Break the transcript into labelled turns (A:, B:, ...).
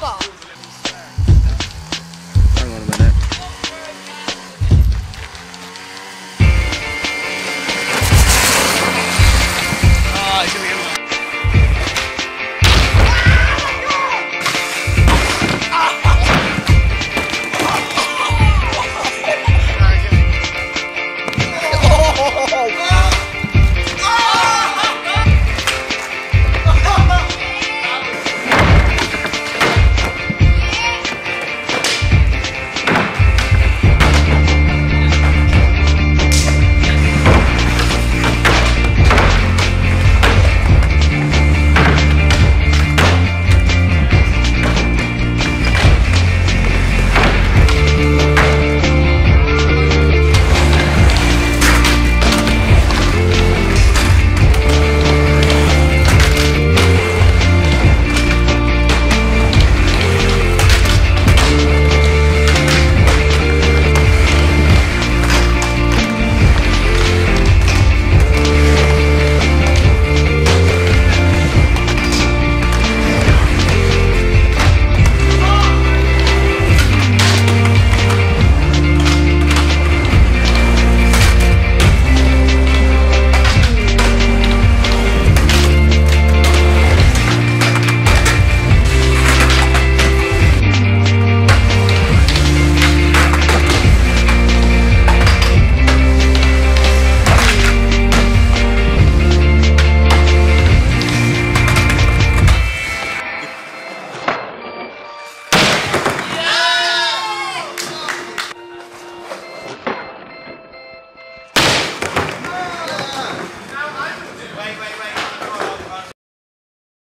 A: 宝。